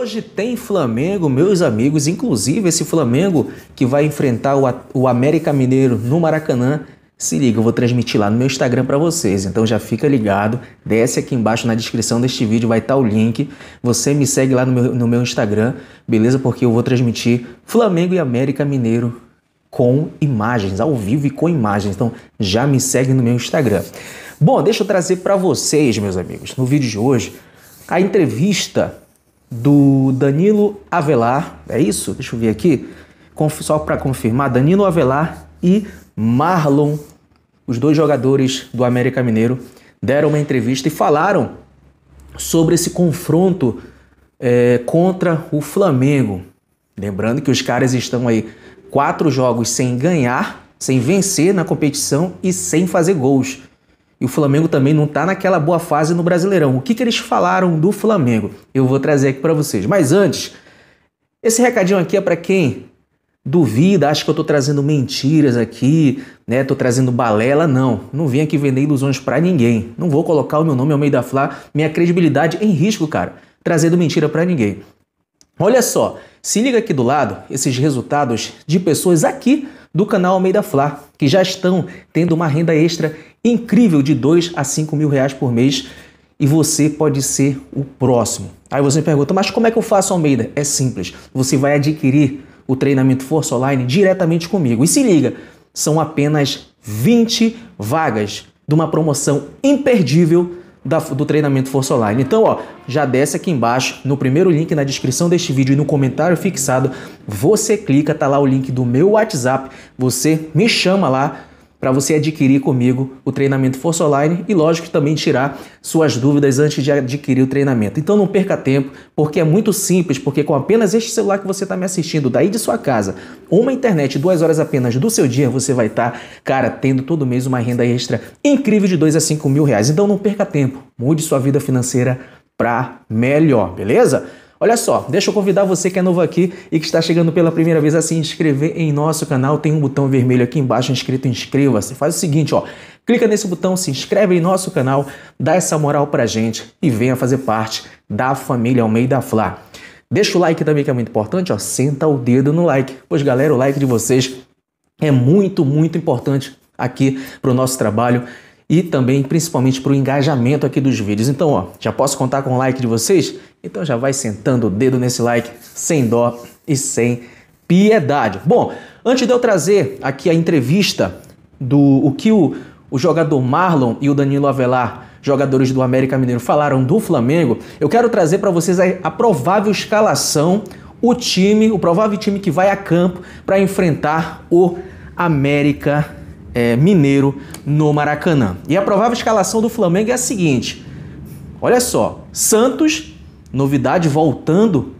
Hoje tem Flamengo, meus amigos, inclusive esse Flamengo que vai enfrentar o, o América Mineiro no Maracanã. Se liga, eu vou transmitir lá no meu Instagram para vocês, então já fica ligado. Desce aqui embaixo na descrição deste vídeo, vai estar tá o link. Você me segue lá no meu, no meu Instagram, beleza? Porque eu vou transmitir Flamengo e América Mineiro com imagens, ao vivo e com imagens. Então já me segue no meu Instagram. Bom, deixa eu trazer para vocês, meus amigos, no vídeo de hoje, a entrevista do Danilo Avelar, é isso? Deixa eu ver aqui, só para confirmar, Danilo Avelar e Marlon, os dois jogadores do América Mineiro, deram uma entrevista e falaram sobre esse confronto é, contra o Flamengo. Lembrando que os caras estão aí quatro jogos sem ganhar, sem vencer na competição e sem fazer gols. E o Flamengo também não está naquela boa fase no Brasileirão. O que, que eles falaram do Flamengo? Eu vou trazer aqui para vocês. Mas antes, esse recadinho aqui é para quem duvida, acha que eu estou trazendo mentiras aqui, né? Tô trazendo balela, não. Não vim aqui vender ilusões para ninguém. Não vou colocar o meu nome ao meio da Fla, minha credibilidade em risco, cara. Trazendo mentira para ninguém. Olha só, se liga aqui do lado esses resultados de pessoas aqui do canal Almeida Fla, que já estão tendo uma renda extra incrível de 2 a 5 mil reais por mês e você pode ser o próximo. Aí você pergunta, mas como é que eu faço Almeida? É simples, você vai adquirir o treinamento Força Online diretamente comigo. E se liga, são apenas 20 vagas de uma promoção imperdível da, do treinamento Força Online. Então, ó, já desce aqui embaixo, no primeiro link na descrição deste vídeo e no comentário fixado, você clica, tá lá o link do meu WhatsApp, você me chama lá para você adquirir comigo o treinamento Força Online e, lógico, também tirar suas dúvidas antes de adquirir o treinamento. Então não perca tempo, porque é muito simples, porque com apenas este celular que você está me assistindo daí de sua casa, uma internet, duas horas apenas do seu dia, você vai estar, tá, cara, tendo todo mês uma renda extra incrível de 2 a 5 mil reais. Então não perca tempo, mude sua vida financeira para melhor, beleza? Olha só, deixa eu convidar você que é novo aqui e que está chegando pela primeira vez a se inscrever em nosso canal. Tem um botão vermelho aqui embaixo escrito inscreva-se. Faz o seguinte, ó, clica nesse botão, se inscreve em nosso canal, dá essa moral pra gente e venha fazer parte da família Almeida Fla. Deixa o like também que é muito importante, ó, senta o dedo no like. Pois galera, o like de vocês é muito, muito importante aqui para o nosso trabalho e também principalmente para o engajamento aqui dos vídeos. Então, ó, já posso contar com o like de vocês? Então já vai sentando o dedo nesse like sem dó e sem piedade. Bom, antes de eu trazer aqui a entrevista do o que o, o jogador Marlon e o Danilo Avelar, jogadores do América Mineiro, falaram do Flamengo, eu quero trazer para vocês a, a provável escalação, o time, o provável time que vai a campo para enfrentar o América é, Mineiro no Maracanã. E a provável escalação do Flamengo é a seguinte: olha só, Santos, novidade, voltando,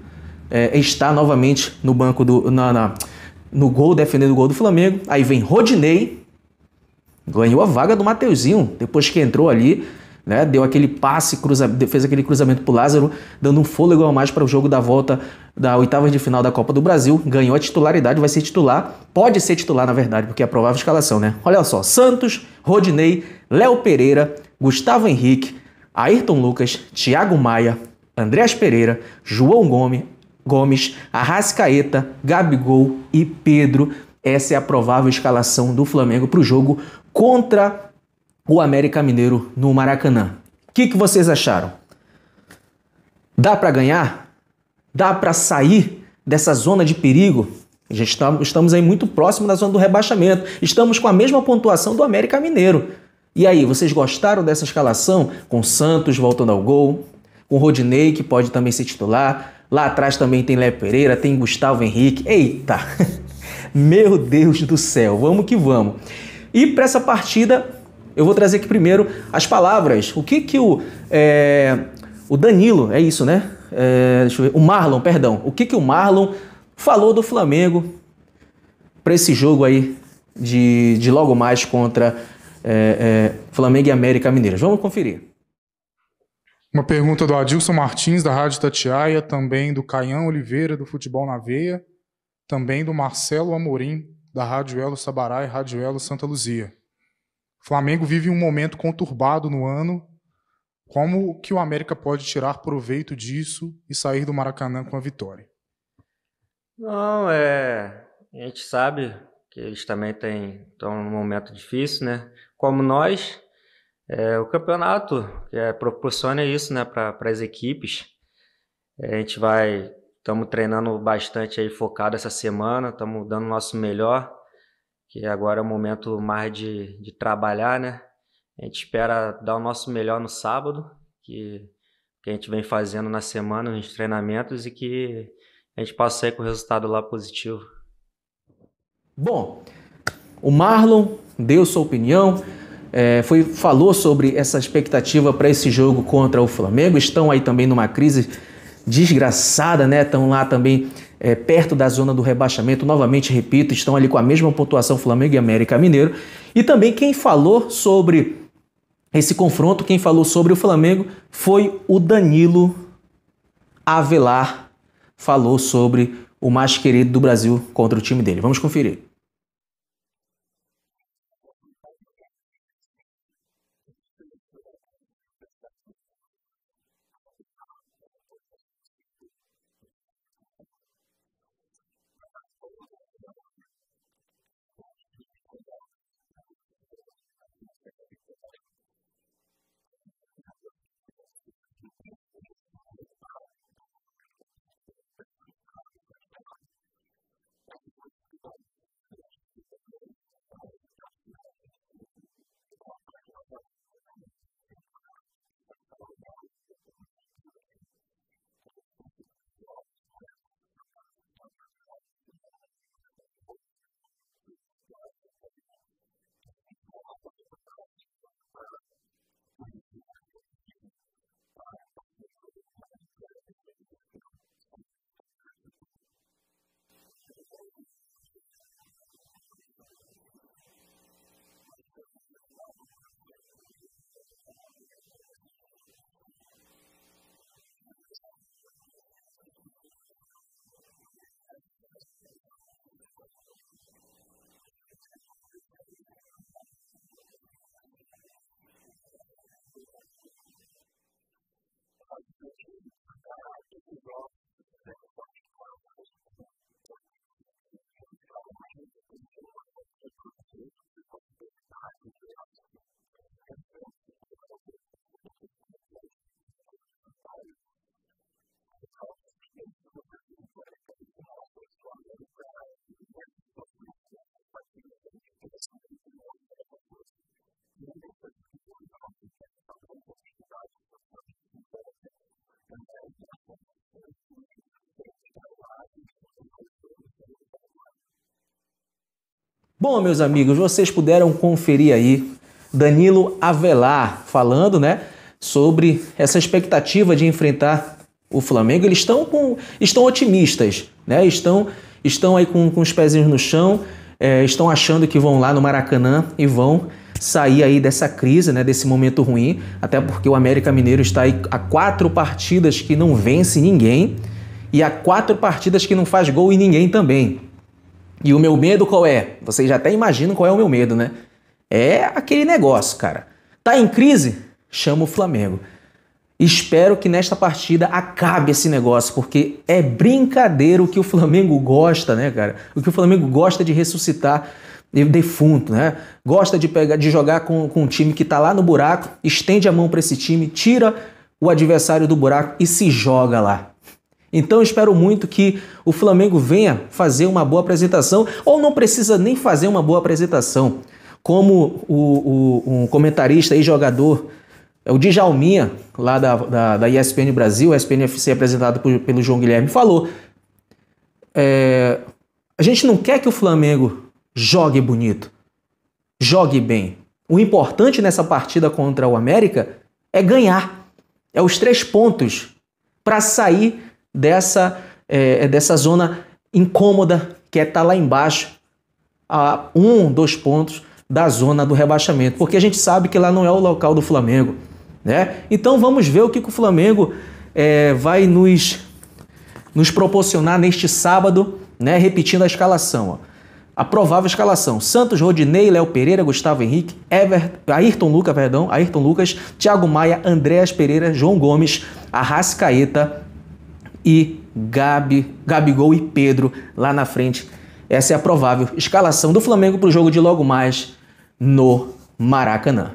é, está novamente no banco do. Na, na, no gol, defendendo o gol do Flamengo. Aí vem Rodinei, ganhou a vaga do Mateuzinho, depois que entrou ali né? Deu aquele passe, cruza, fez aquele cruzamento para o Lázaro, dando um fôlego a mais para o jogo da volta da oitava de final da Copa do Brasil. Ganhou a titularidade, vai ser titular. Pode ser titular, na verdade, porque é a provável escalação, né? Olha só: Santos, Rodinei, Léo Pereira, Gustavo Henrique, Ayrton Lucas, Thiago Maia, Andréas Pereira, João Gomes, Gomes, Arrascaeta, Gabigol e Pedro. Essa é a provável escalação do Flamengo para o jogo contra o América Mineiro no Maracanã. O que, que vocês acharam? Dá para ganhar? Dá para sair dessa zona de perigo? Já estamos, estamos aí muito próximo da zona do rebaixamento. Estamos com a mesma pontuação do América Mineiro. E aí, vocês gostaram dessa escalação? Com Santos voltando ao gol, com Rodinei, que pode também ser titular. Lá atrás também tem Léo Pereira, tem Gustavo Henrique. Eita! Meu Deus do céu, vamos que vamos. E para essa partida, eu vou trazer aqui primeiro as palavras. O que que o, é, o Danilo, é isso, né? É, deixa eu ver, o Marlon, perdão. O que que o Marlon falou do Flamengo para esse jogo aí de, de logo mais contra é, é, Flamengo e América Mineira. Vamos conferir. Uma pergunta do Adilson Martins, da Rádio Tatiaia, também do Caião Oliveira, do Futebol na Veia, também do Marcelo Amorim, da Rádio Elo Sabará e Rádio Elo Santa Luzia. Flamengo vive um momento conturbado no ano, Como que o América pode tirar proveito disso e sair do Maracanã com a vitória? Não, é. A gente sabe que eles também estão num momento difícil, né? Como nós, é, o campeonato é, proporciona isso, né, para as equipes. É, a gente vai, estamos treinando bastante aí focado essa semana, estamos dando o nosso melhor, que agora é o momento mais de, de trabalhar, né? A gente espera dar o nosso melhor no sábado, que, que a gente vem fazendo na semana, nos treinamentos, e que a gente possa sair com o resultado lá positivo. Bom, o Marlon deu sua opinião, é, foi, falou sobre essa expectativa para esse jogo contra o Flamengo. Estão aí também numa crise desgraçada, né? Estão lá também é, perto da zona do rebaixamento. Novamente, repito, estão ali com a mesma pontuação Flamengo e América Mineiro. E também quem falou sobre esse confronto, quem falou sobre o Flamengo foi o Danilo Avelar. Falou sobre o mais querido do Brasil contra o time dele. Vamos conferir. Bom, meus amigos, vocês puderam conferir aí Danilo Avelar falando, né, sobre essa expectativa de enfrentar o Flamengo. Eles estão com, estão otimistas, né? Estão, estão aí com, com os pezinhos no chão, é, estão achando que vão lá no Maracanã e vão sair aí dessa crise, né, desse momento ruim, até porque o América Mineiro está aí a quatro partidas que não vence ninguém e há quatro partidas que não faz gol e ninguém também. E o meu medo qual é? Vocês já até imaginam qual é o meu medo, né? É aquele negócio, cara. Tá em crise? Chama o Flamengo. Espero que nesta partida acabe esse negócio, porque é brincadeira o que o Flamengo gosta, né, cara? O que o Flamengo gosta de ressuscitar defunto, né? Gosta de pegar, de jogar com, com um time que tá lá no buraco, estende a mão para esse time, tira o adversário do buraco e se joga lá. Então espero muito que o Flamengo venha fazer uma boa apresentação, ou não precisa nem fazer uma boa apresentação. Como o, o um comentarista e jogador, o Djalminha, lá da, da, da ESPN Brasil, ESPN FC apresentado por, pelo João Guilherme, falou: é, a gente não quer que o Flamengo jogue bonito, jogue bem. O importante nessa partida contra o América é ganhar, é os três pontos para sair dessa, é, dessa zona incômoda que é estar tá lá embaixo, a um, dois pontos da zona do rebaixamento, porque a gente sabe que lá não é o local do Flamengo. Né? Então vamos ver o que, que o Flamengo é, vai nos, nos proporcionar neste sábado, né? repetindo a escalação. Ó. a provável escalação: Santos, Rodinei, Léo Pereira, Gustavo Henrique, Ever, Ayrton Lucas, perdão, Ayrton Lucas, Thiago Maia, Andréas Pereira, João Gomes, Arrascaeta e Gabi, Gabigol e Pedro lá na frente. Essa é a provável escalação do Flamengo para o jogo de logo mais no Maracanã.